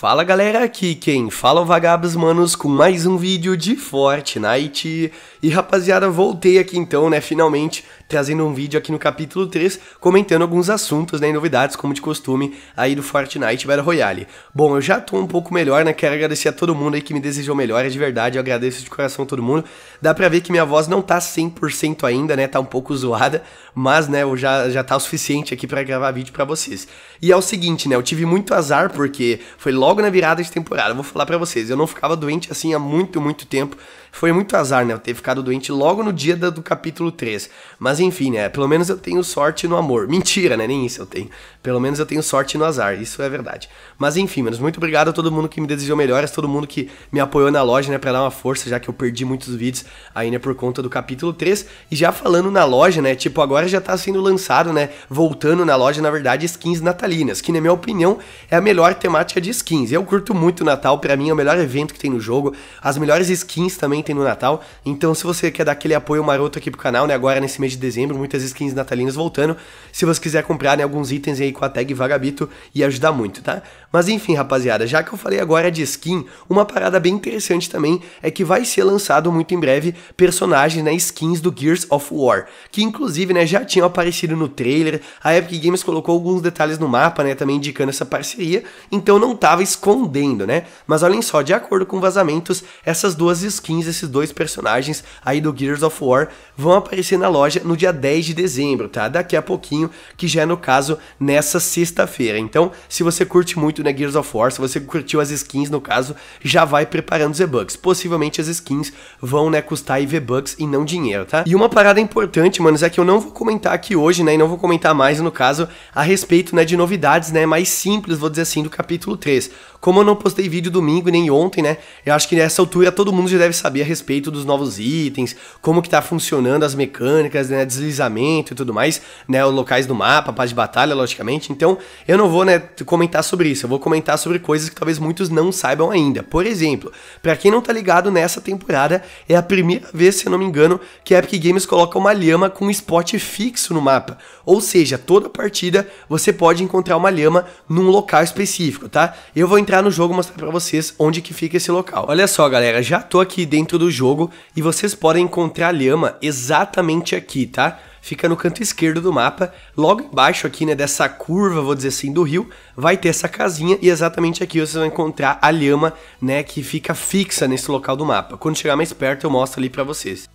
Fala galera, aqui quem fala é o Vagabos Manos com mais um vídeo de Fortnite. E rapaziada, voltei aqui então, né, finalmente, trazendo um vídeo aqui no capítulo 3, comentando alguns assuntos, né, e novidades, como de costume, aí do Fortnite Battle Royale. Bom, eu já tô um pouco melhor, né, quero agradecer a todo mundo aí que me desejou melhor, de verdade, eu agradeço de coração a todo mundo. Dá pra ver que minha voz não tá 100% ainda, né, tá um pouco zoada, mas, né, eu já, já tá o suficiente aqui para gravar vídeo para vocês. E é o seguinte, né, eu tive muito azar, porque foi logo na virada de temporada, eu vou falar para vocês, eu não ficava doente assim há muito, muito tempo, foi muito azar, né? Eu ter ficado doente logo no dia do capítulo 3. Mas enfim, né? Pelo menos eu tenho sorte no amor. Mentira, né? Nem isso eu tenho. Pelo menos eu tenho sorte no azar. Isso é verdade. Mas enfim, menos muito obrigado a todo mundo que me desejou melhoras, todo mundo que me apoiou na loja, né? Pra dar uma força, já que eu perdi muitos vídeos aí, né? Por conta do capítulo 3. E já falando na loja, né? Tipo, agora já tá sendo lançado, né? Voltando na loja, na verdade, skins natalinas. Que, na minha opinião, é a melhor temática de skins. Eu curto muito o Natal. Pra mim, é o melhor evento que tem no jogo. As melhores skins também tem no Natal. Então, se você quer dar aquele apoio maroto aqui pro canal, né, agora nesse mês de dezembro, muitas skins natalinas voltando. Se você quiser comprar, né, alguns itens aí com a tag Vagabito, ia ajudar muito, tá? Mas enfim, rapaziada, já que eu falei agora de skin, uma parada bem interessante também é que vai ser lançado muito em breve personagens, né, skins do Gears of War, que inclusive, né, já tinham aparecido no trailer. A Epic Games colocou alguns detalhes no mapa, né, também indicando essa parceria, então não tava escondendo, né? Mas olhem só, de acordo com vazamentos, essas duas skins, esses dois personagens aí do Gears of War vão aparecer na loja no dia 10 de dezembro, tá? Daqui a pouquinho, que já é no caso nessa sexta-feira. Então, se você curte muito né, Gears of War, se você curtiu as skins no caso, já vai preparando os V-Bucks. Possivelmente as skins vão, né, custar V-Bucks e não dinheiro, tá? E uma parada importante, manos, é que eu não vou comentar aqui hoje, né, e não vou comentar mais no caso a respeito, né, de novidades, né, mais simples, vou dizer assim, do capítulo 3. Como eu não postei vídeo domingo nem ontem, né, eu acho que nessa altura todo mundo já deve saber a respeito dos novos itens, como que tá funcionando as mecânicas, né, deslizamento e tudo mais, né, os locais do mapa, paz de batalha, logicamente. Então, eu não vou, né, comentar sobre isso, eu vou comentar sobre coisas que talvez muitos não saibam ainda. Por exemplo, para quem não tá ligado nessa temporada, é a primeira vez, se eu não me engano, que a Epic Games coloca uma lhama com um spot fixo no mapa. Ou seja, toda partida você pode encontrar uma lhama num local específico, tá? Eu vou entrar no jogo e mostrar para vocês onde que fica esse local. Olha só, galera, já tô aqui dentro do jogo e vocês podem encontrar a lhama exatamente aqui, tá? Fica no canto esquerdo do mapa, logo embaixo aqui, né, dessa curva, vou dizer assim, do rio, vai ter essa casinha e exatamente aqui vocês vão encontrar a lhama, né, que fica fixa nesse local do mapa. Quando chegar mais perto eu mostro ali para vocês.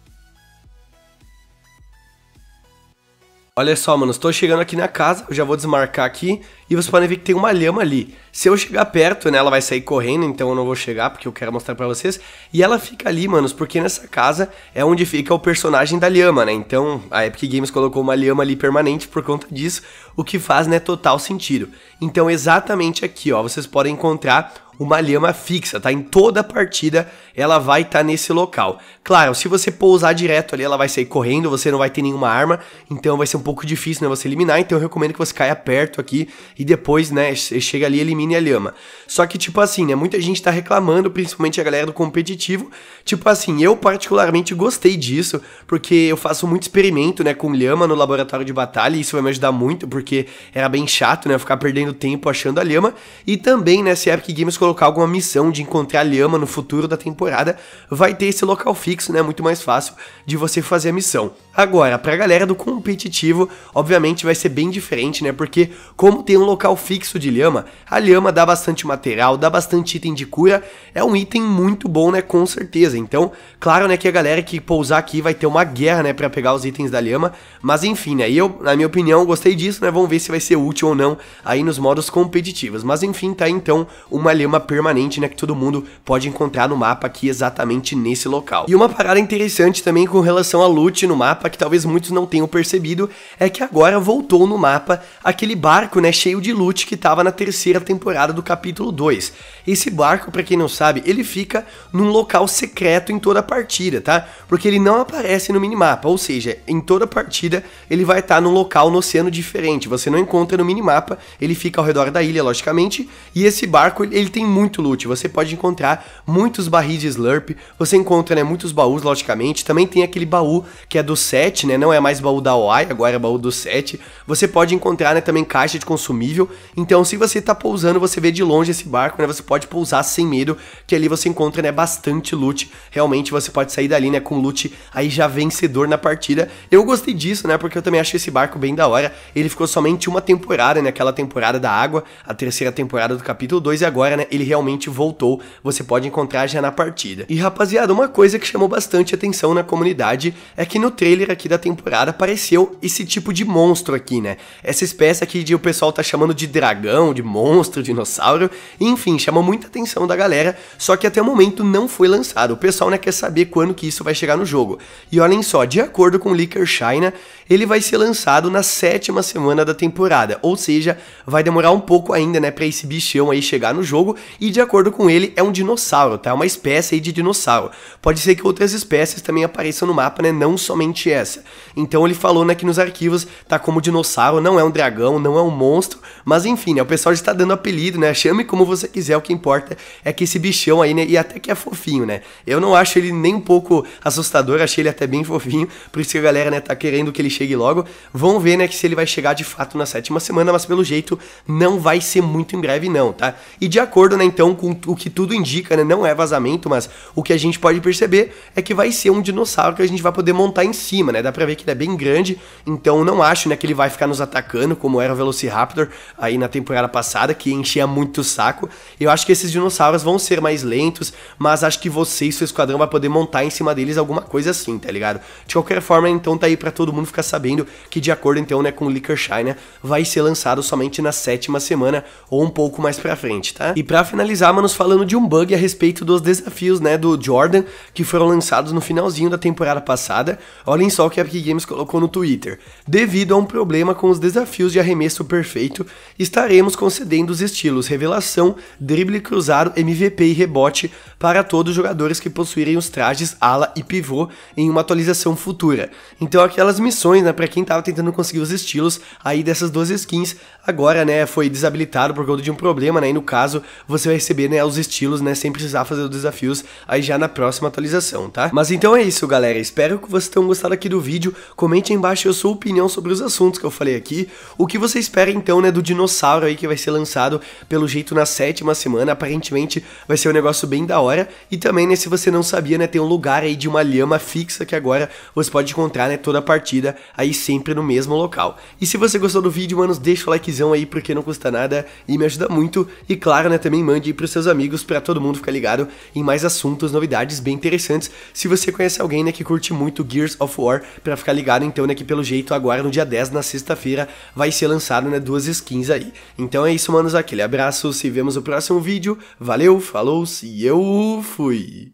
Olha só, mano, estou chegando aqui na casa, eu já vou desmarcar aqui, e vocês podem ver que tem uma lhama ali. Se eu chegar perto, né, ela vai sair correndo, então eu não vou chegar, porque eu quero mostrar pra vocês. E ela fica ali, manos, porque nessa casa é onde fica o personagem da lhama, né, então a Epic Games colocou uma lhama ali permanente por conta disso, o que faz, né, total sentido. Então exatamente aqui, ó, vocês podem encontrar uma lhama fixa, tá? Em toda a partida ela vai estar tá nesse local. Claro, se você pousar direto ali, ela vai sair correndo, você não vai ter nenhuma arma, então vai ser um pouco difícil, né, você eliminar, então eu recomendo que você caia perto aqui e depois, né, chega ali e elimine a lhama. Só que, tipo assim, né, muita gente tá reclamando, principalmente a galera do competitivo, tipo assim, eu particularmente gostei disso, porque eu faço muito experimento, né, com lhama no laboratório de batalha, e isso vai me ajudar muito, porque era bem chato, né, ficar perdendo tempo achando a lhama, e também, né, se a Epic Games colocar alguma missão de encontrar a lhama no futuro da temporada, vai ter esse local fixo, né? Muito mais fácil de você fazer a missão. Agora, pra galera do competitivo, obviamente vai ser bem diferente, né? Porque como tem um local fixo de lhama, a lhama dá bastante material, dá bastante item de cura, é um item muito bom, né? Com certeza. Então, claro, né, que a galera que pousar aqui vai ter uma guerra, né, para pegar os itens da lhama, mas enfim, né? Eu, na minha opinião, gostei disso, né? Vamos ver se vai ser útil ou não aí nos modos competitivos. Mas enfim, tá então uma lhama permanente, né, que todo mundo pode encontrar no mapa aqui exatamente nesse local. E uma parada interessante também com relação a loot no mapa mapa que talvez muitos não tenham percebido é que agora voltou no mapa aquele barco, né, cheio de loot que estava na terceira temporada do capítulo 2. Esse barco, para quem não sabe, ele fica num local secreto em toda a partida, tá? Porque ele não aparece no minimapa, ou seja, em toda a partida ele vai estar tá num local no oceano diferente. Você não encontra no minimapa, ele fica ao redor da ilha, logicamente, e esse barco ele tem muito loot. Você pode encontrar muitos barris de slurp, você encontra, né, muitos baús, logicamente. Também tem aquele baú que é do 7, né? Não é mais baú da OI, agora é baú do 7. Você pode encontrar, né, também caixa de consumíveis inexprimível. Então, se você tá pousando, você vê de longe esse barco, né? Você pode pousar sem medo, que ali você encontra, né, bastante loot. Realmente você pode sair dali, né, com loot aí já vencedor na partida. Eu gostei disso, né? Porque eu também achei esse barco bem da hora. Ele ficou somente uma temporada, né? Aquela temporada da água, a terceira temporada do capítulo 2, e agora, né, ele realmente voltou. Você pode encontrar já na partida. E rapaziada, uma coisa que chamou bastante atenção na comunidade é que no trailer aqui da temporada apareceu esse tipo de monstro aqui, né? Essa espécie aqui de o pessoal tá chamando de dragão, de monstro, dinossauro, enfim, chamou muita atenção da galera, só que até o momento não foi lançado. O pessoal né, quer saber quando que isso vai chegar no jogo. E olhem só, de acordo com o Licker China, ele vai ser lançado na sétima semana da temporada, ou seja, vai demorar um pouco ainda, né, para esse bichão aí chegar no jogo, e de acordo com ele, é um dinossauro, tá? É uma espécie aí de dinossauro. Pode ser que outras espécies também apareçam no mapa, né, não somente essa. Então ele falou, né, que nos arquivos tá como dinossauro, não é um dragão, não é um monstro, mas enfim, né, o pessoal já está dando apelido, né, chame como você quiser, o que importa é que esse bichão aí, né, e até que é fofinho, né, eu não acho ele nem um pouco assustador, achei ele até bem fofinho, por isso que a galera, né, tá querendo que ele chegue logo, vamos ver, né, que se ele vai chegar de fato na sétima semana, mas pelo jeito não vai ser muito em breve não, tá, e de acordo, né, então, com o que tudo indica, né, não é vazamento, mas o que a gente pode perceber é que vai ser um dinossauro que a gente vai poder montar em cima, né, dá pra ver que ele é bem grande, então não acho, né, que ele vai ficar nos atacando, como era o Velociraptor aí na temporada passada, que enchia muito o saco, eu acho que esses dinossauros vão ser mais lentos, mas acho que você e seu esquadrão vai poder montar em cima deles alguma coisa assim, tá ligado? De qualquer forma, então tá aí para todo mundo ficar sabendo que de acordo então, né, com o Licker Shine, vai ser lançado somente na sétima semana ou um pouco mais pra frente, tá? E para finalizar, manos, falando de um bug a respeito dos desafios, né, do Jordan, que foram lançados no finalzinho da temporada passada, olhem só o que a Epic Games colocou no Twitter. Devido a um problema com os desafios de arremesso perfeito, estaremos concedendo os estilos revelação, drible cruzado, MVP e rebote para todos os jogadores que possuírem os trajes ala e pivô em uma atualização futura. Então aquelas missões, né, para quem tava tentando conseguir os estilos aí dessas duas skins, agora, né, foi desabilitado por conta de um problema, né, e no caso, você vai receber, né, os estilos, né, sem precisar fazer os desafios aí já na próxima atualização, tá? Mas então é isso, galera, espero que vocês tenham gostado aqui do vídeo, comente aí embaixo a sua opinião sobre os assuntos que eu falei aqui, o que você espera então, né, do dinossauro aí que vai ser lançado pelo jeito na sétima semana, aparentemente vai ser um negócio bem da hora, e também, né, se você não sabia, né, tem um lugar aí de uma lhama fixa que agora você pode encontrar, né, toda a partida aí sempre no mesmo local. E se você gostou do vídeo, manos, deixa o likezão aí porque não custa nada e me ajuda muito, e claro, né, também mande aí pros seus amigos para todo mundo ficar ligado em mais assuntos, novidades bem interessantes. Se você conhece alguém, né, que curte muito Gears of War, para ficar ligado então, né, que pelo jeito agora no dia 10, na sexta-feira, vai ser lançado, né, duas skins aí. Então é isso, manos, aquele abraço, se vemos no próximo vídeo, valeu, falou, se eu fui!